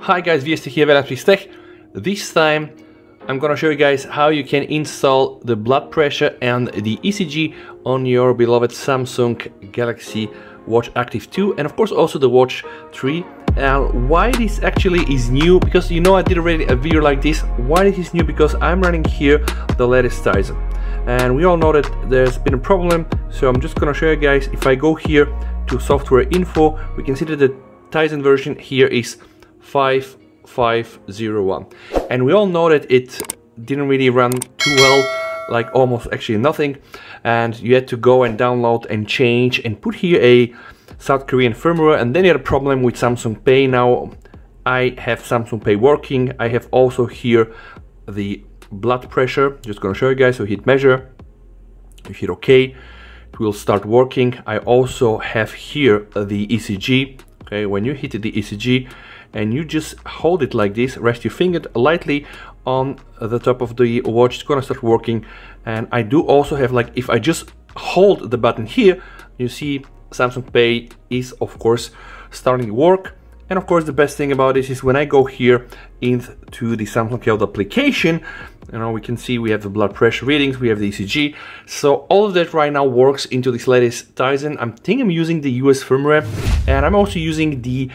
Hi guys, VST here, Velian Speaks Tech. This time I'm gonna show you guys how you can install the blood pressure and the ECG on your beloved Samsung Galaxy Watch Active 2 and of course also the Watch 3. And why this actually is new, because you know I did already a video like this, why this is new, because I'm running here the latest Tizen. And we all know that there's been a problem, so I'm just gonna show you guys, if I go here to software info, we can see that the Tizen version here is 5501 and we all know that it didn't really run too well like almost actually nothing. And you had to go and download and change and put here a South Korean firmware. And then you had a problem with Samsung Pay. Now I have Samsung Pay working. I have also here the blood pressure. Just gonna show you guys. So hit measure. You hit OK. It will start working. I also have here the ECG okay when you hit the ECG and you just hold it like this rest your finger lightly on the top of the watch it's gonna start working. And I do also have like if I just hold the button here you see Samsung Pay is of course starting to work. And of course the best thing about this is when I go here into the Samsung Health application you know we can see we have the blood pressure readings we have the ECG so all of that right now works into this latest Tizen. I'm thinking I'm using the US firmware and I'm also using the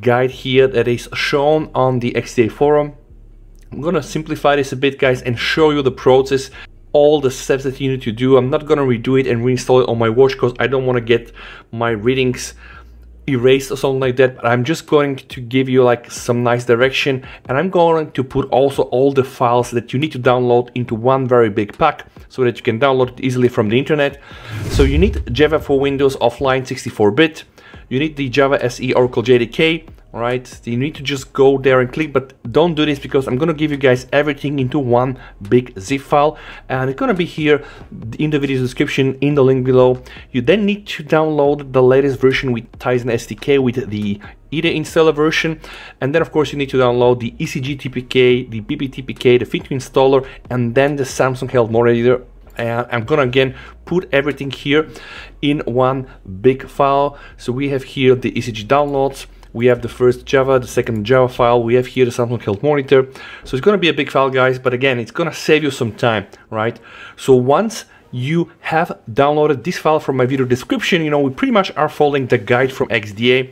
guide here that is shown on the XDA forum. I'm gonna simplify this a bit guys and show you the process all the steps that you need to do. I'm not gonna redo it and reinstall it on my watch because I don't want to get my readings erased or something like that but I'm just going to give you like some nice direction and I'm going to put also all the files that you need to download into one very big pack so that you can download it easily from the internet. So you need Java for Windows offline 64-bit you need the Java SE Oracle JDK right you need to just go there and click but don't do this because I'm gonna give you guys everything into one big zip file and it's gonna be here in the video description in the link below. You then need to download the latest version with Tizen SDK with the IDE installer version and then of course you need to download the ECG TPK, the BPTPK, the Fit2 installer and then the Samsung Health Monitor and I'm gonna again put everything here in one big file so we have here the ECG downloads we have the first Java, the second Java file, we have here the Samsung Health Monitor. So it's gonna be a big file guys, but again, it's gonna save you some time, right? So once you have downloaded this file from my video description, you know, we pretty much are following the guide from XDA.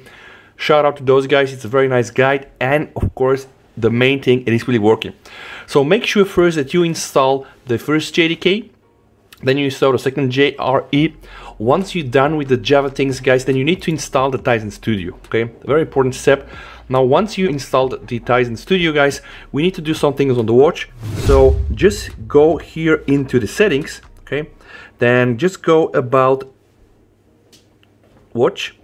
Shout out to those guys, it's a very nice guide. And of course, the main thing, it is really working. So make sure first that you install the first JDK, then you install the second JRE. Once you're done with the Java things, guys, then you need to install the Tizen Studio, okay? Very important step. Now, once you installed the Tizen Studio, guys, we need to do some things on the watch. So just go here into the settings, okay? Then just go about watch.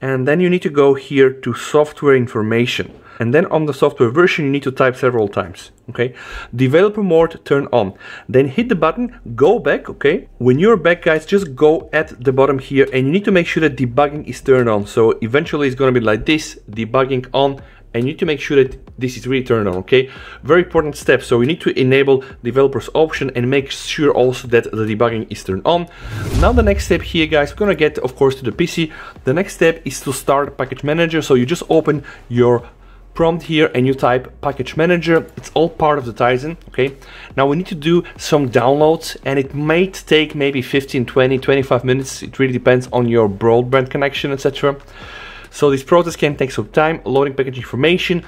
And then you need to go here to software information. And then on the software version you need to type several times okay? Developer mode turn on. Then hit the button go back okay? When you're back guys just go at the bottom here and you need to make sure that debugging is turned on. So eventually it's going to be like this debugging on and you need to make sure that this is really turned on okay? Very important step. So we need to enable developers option and make sure also that the debugging is turned on. Now the next step here guys we're gonna get of course to the pc the next step is to start package manager. So you just open your prompt here and you type package manager. It's all part of the Tizen okay? Now we need to do some downloads and it might take maybe 15 20 25 minutes. It really depends on your broadband connection etc so this process can take some time loading package information.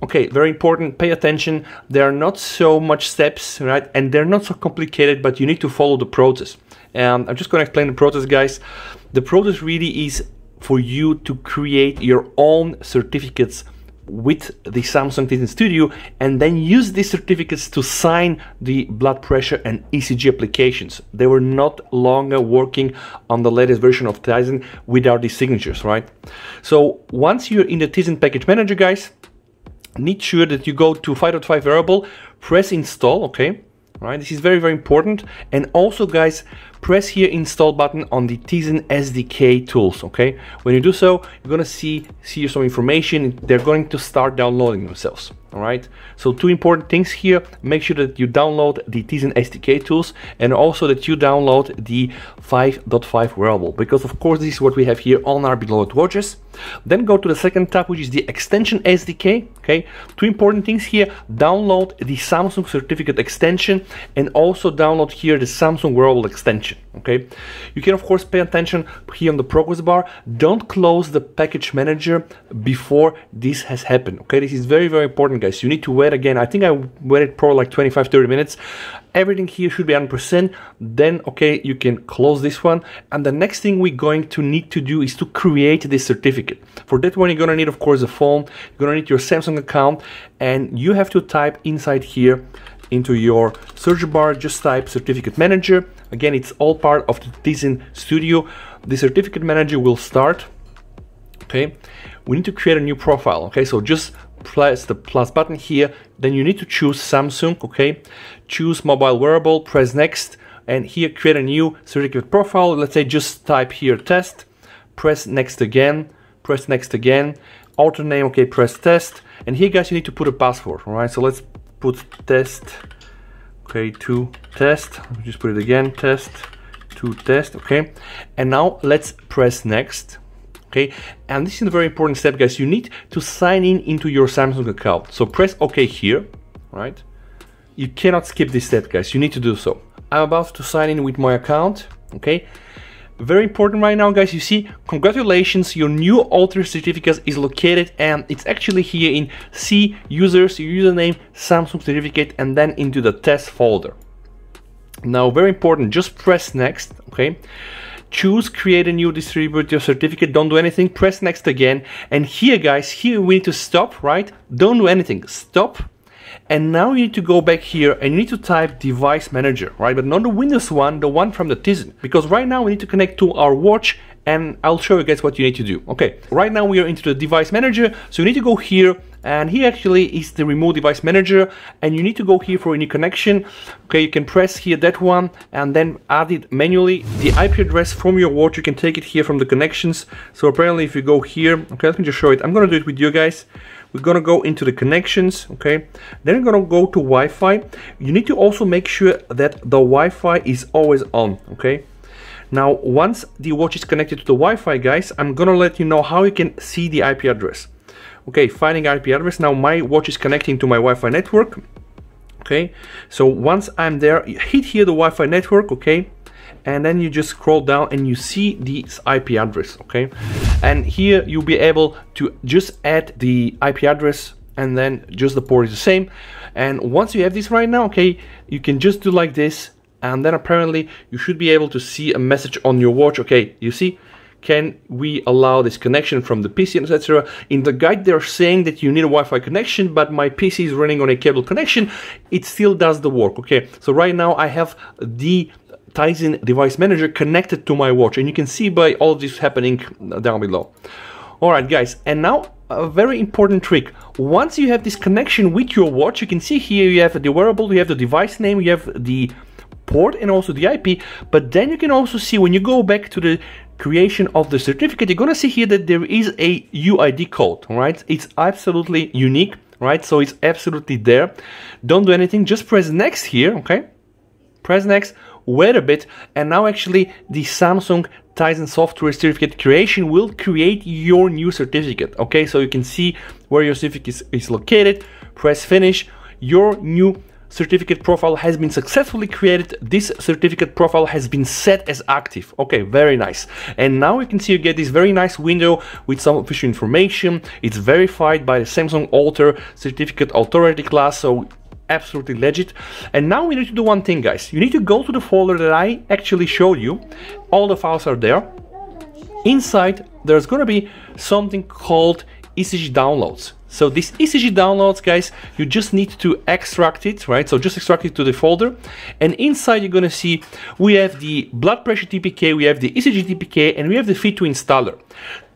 Okay very important pay attention. There are not so much steps right? And they're not so complicated but you need to follow the process and um, i'm just going to explain the process guys. The process really is for you to create your own certificates with the Samsung Tizen Studio and then use these certificates to sign the blood pressure and ECG applications. They were not longer working on the latest version of Tizen without these signatures, right? So once you're in the Tizen package manager, guys, need sure that you go to 5.5 wearable, press install, okay? Right, this is very, very important. And also, guys, press here install button on the Tizen SDK tools, okay? When you do so, you're gonna see, see some information. They're going to start downloading themselves all right? So two important things here. Make sure that you download the Tizen SDK tools and also that you download the 5.5 wearable because of course this is what we have here on our beloved watches. Then go to the second tab which is the extension SDK okay? Two important things here. Download the Samsung certificate extension and also download here the Samsung wearable extension okay? You can of course pay attention here on the progress bar. Don't close the package manager before this has happened okay? This is very very important guys. You need to wait again. I think i waited for like 25 30 minutes. Everything here should be 100% then okay you can close this one. And the next thing we're going to need to do is to create this certificate. For that one you're gonna need of course a phone. You're gonna need your samsung account. And you have to type inside here into your search bar just type certificate manager. Again it's all part of the Tizen studio. The certificate manager will start okay? We need to create a new profile okay? So just press the plus button here. Then you need to choose Samsung okay? Choose mobile wearable press next and here create a new certificate profile. Let's say just type here test press next again press next again. Author name okay press test. And here guys you need to put a password all right? So let's put test okay to test. Just put it again test to test okay. And now let's press next okay. And this is a very important step guys. You need to sign in into your samsung account. So press ok here right? You cannot skip this step guys. You need to do so. I'm about to sign in with my account okay very important right now guys. You see congratulations. Your new author certificate is located and it's actually here in c users your username samsung certificate and then into the test folder. Now very important just press next okay? Choose create a new distributor certificate. Don't do anything. Press next again. And here guys here we need to stop right? Don't do anything. Stop and now you need to go back here and you need to type device manager, right? But not the Windows one, the one from the Tizen. Because right now we need to connect to our watch and I'll show you guys what you need to do. Okay, right now we are into the device manager. So you need to go here and here actually is the remote device manager and you need to go here for any connection. Okay, you can press here that one and then add it manually. The IP address from your watch, you can take it here from the connections. So apparently if you go here, okay, let me just show it. I'm gonna do it with you guys we're gonna go into the connections okay? Then we're gonna go to Wi-Fi. You need to also make sure that the Wi-Fi is always on okay? Now once the watch is connected to the Wi-Fi guys I'm gonna let you know how you can see the IP address. Okay finding IP address. Now my watch is connecting to my Wi-Fi network okay? So once I'm there hit here the Wi-Fi network okay and then you just scroll down and you see this IP address okay? And here you'll be able to just add the IP address and then just the port is the same. And once you have this right now okay you can just do like this and then apparently you should be able to see a message on your watch okay? You see? Can we allow this connection from the PC etc in the guide they're saying that you need a Wi-Fi connection but my PC is running on a cable connection. It still does the work okay? So right now I have the Tizen device manager connected to my watch and you can see by all this happening down below. Alright guys, and now a very important trick. Once you have this connection with your watch, you can see here you have the wearable, you have the device name, you have the port and also the IP, but then you can also see when you go back to the creation of the certificate, you're gonna see here that there is a UID code, right? It's absolutely unique, right? So it's absolutely there. Don't do anything, just press next here, okay? Press next, wait a bit, and now actually the Samsung Tizen software certificate creation will create your new certificate. Okay, so you can see where your certificate is, is located, press finish, your new certificate profile has been successfully created. This certificate profile has been set as active. Okay, very nice. And now you can see you get this very nice window with some official information. It's verified by the Samsung Author Certificate Authority class. So absolutely legit. And now we need to do one thing, guys. You need to go to the folder that I actually showed you. All the files are there. Inside, there's gonna be something called ECG downloads. So this ECG downloads, guys, you just need to extract it, right? So just extract it to the folder. And inside you're gonna see we have the blood pressure TPK, we have the ECG TPK, and we have the Fit2 installer.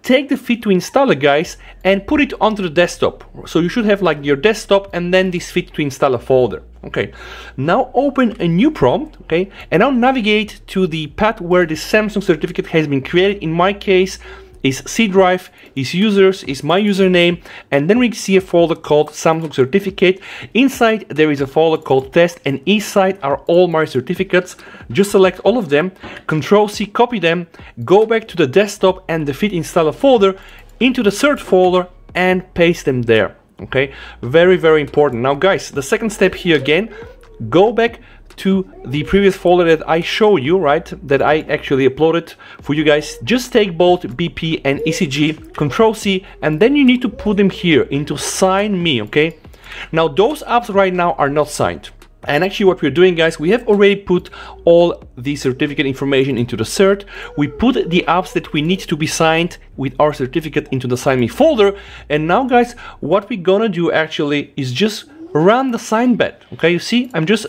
Take the Fit2 installer guys and put it onto the desktop. So you should have like your desktop and then this Fit2 installer folder okay? Now open a new prompt okay and now navigate to the path where the samsung certificate has been created. In my case is C drive, is users, is my username, and then we see a folder called Samsung certificate. Inside there is a folder called test and inside are all my certificates. Just select all of them, Control C, copy them, go back to the desktop and the fit installer folder into the cert folder and paste them there. Okay, very, very important. Now guys, the second step here again, go back to the previous folder that I show you, right? That I actually uploaded for you guys. Just take both BP and ECG, Control C, and then you need to put them here into sign me, okay? Now those apps right now are not signed. And actually what we're doing guys, we have already put all the certificate information into the cert. We put the apps that we need to be signed with our certificate into the sign me folder. And now guys, what we're gonna do actually is just run the sign bet. Okay, you see, I'm just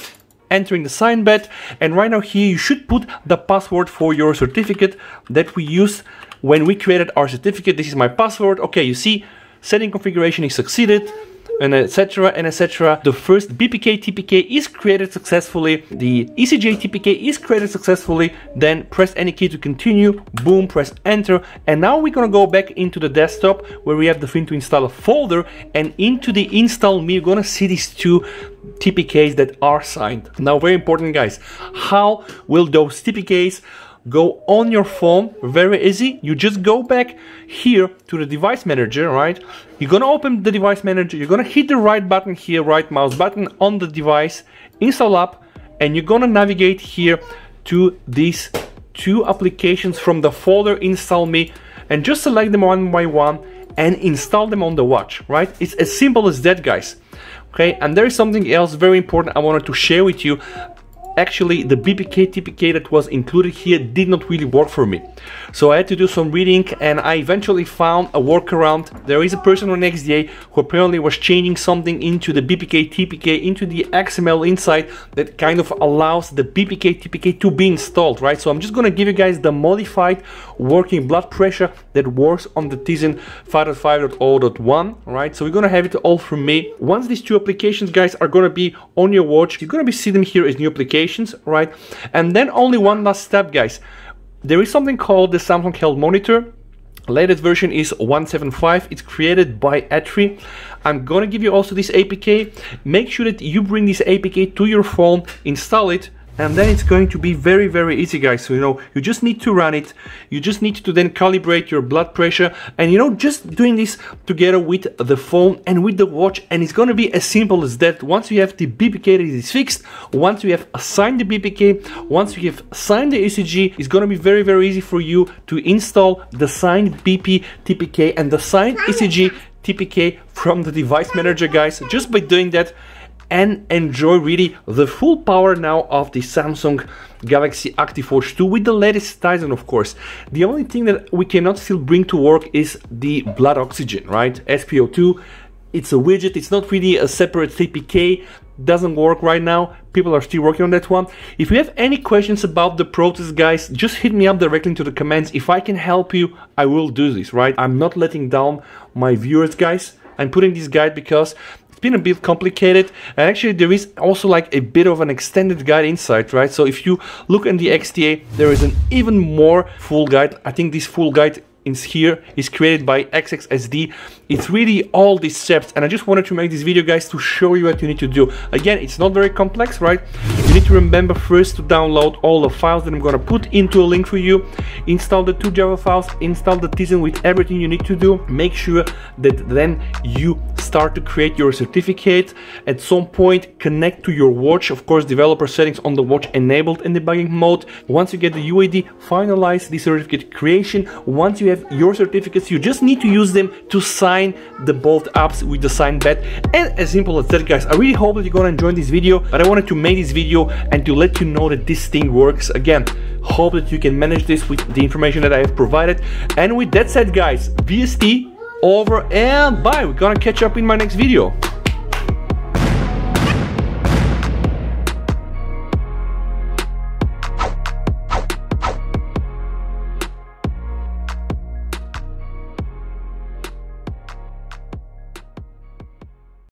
entering the sign bet and right now here you should put the password for your certificate that we used when we created our certificate. This is my password. Okay you see setting configuration is succeeded and etc and etc the first bpk tpk is created successfully. The ECG tpk is created successfully. Then press any key to continue. Boom press enter. And now we're gonna go back into the desktop where we have the thing to install a folder. And into the install me you're gonna see these two tpks that are signed. Now very important guys how will those tpks go on your phone very easy. You just go back here to the device manager right? You're gonna open the device manager. You're gonna hit the right button here right mouse button on the device install app and you're gonna navigate here to these two applications from the folder install me and just select them one by one and install them on the watch right? It's as simple as that guys. Okay and there is something else very important i wanted to share with you actually the BPK TPK that was included here did not really work for me. So I had to do some reading and I eventually found a workaround. There is a person on XDA who apparently was changing something into the BPK TPK into the XML inside that kind of allows the BPK TPK to be installed, right? So I'm just gonna give you guys the modified working blood pressure that works on the Tizen 5.5.0.1, right? So we're gonna have it all from me. Once these two applications, guys, are gonna be on your watch, you're gonna be seeing them here as new applications, right? And then only one last step, guys. There is something called the Samsung Health Monitor. Latest version is 175. It's created by Atri. I'm gonna give you also this APK. Make sure that you bring this APK to your phone, install it, and then it's going to be very very easy guys. So you know you just need to run it. You just need to then calibrate your blood pressure. And you know just doing this together with the phone and with the watch. And it's going to be as simple as that. Once you have the BPK that is fixed once you have assigned the BPK once you have signed the ECG it's going to be very very easy for you to install the signed BP TPK and the signed ECG TPK from the device manager guys. Just by doing that and enjoy really the full power now of the Samsung Galaxy ActiveWatch 2 with the latest Tizen of course. The only thing that we cannot still bring to work is the blood oxygen, right? SpO2, it's a widget, it's not really a separate TPK, doesn't work right now. People are still working on that one. If you have any questions about the process, guys, just hit me up directly into the comments. If I can help you, I will do this, right? I'm not letting down my viewers, guys. I'm putting this guide because been a bit complicated. And actually there is also like a bit of an extended guide inside right? So if you look in the XDA there is an even more full guide. I think this full guide is here is created by XXSD. It's really all these steps and I just wanted to make this video guys to show you what you need to do. Again, it's not very complex, right? You need to remember first to download all the files that I'm gonna put into a link for you. Install the two Java files, install the Tizen with everything you need to do. Make sure that then you start to create your certificate. At some point, connect to your watch. Of course, developer settings on the watch enabled in debugging mode. Once you get the UAD, finalize the certificate creation. Once you have your certificates, you just need to use them to sign the both apps with the sign bet. And as simple as that, guys, I really hope that you're gonna enjoy this video, but I wanted to make this video and to let you know that this thing works. Again, hope that you can manage this with the information that I have provided. And with that said, guys, VST over and bye. We're gonna catch up in my next video.